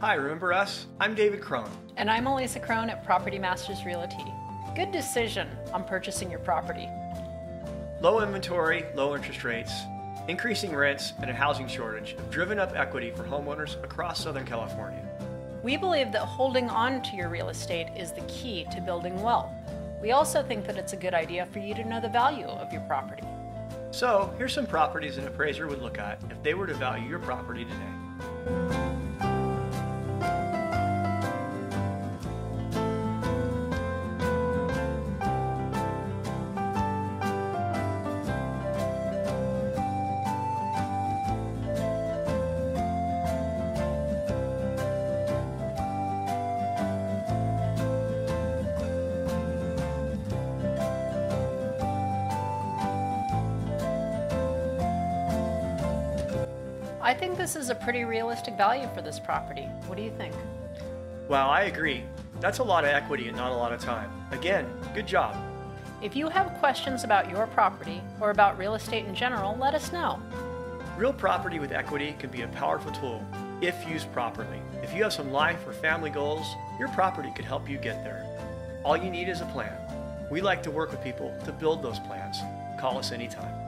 Hi, remember us? I'm David Crone. And I'm Elisa Crone at Property Masters Realty. Good decision on purchasing your property. Low inventory, low interest rates, increasing rents, and a housing shortage have driven up equity for homeowners across Southern California. We believe that holding on to your real estate is the key to building wealth. We also think that it's a good idea for you to know the value of your property. So, here's some properties an appraiser would look at if they were to value your property today. I think this is a pretty realistic value for this property. What do you think? Wow, I agree. That's a lot of equity and not a lot of time. Again, good job. If you have questions about your property or about real estate in general, let us know. Real property with equity can be a powerful tool if used properly. If you have some life or family goals, your property could help you get there. All you need is a plan. We like to work with people to build those plans. Call us anytime.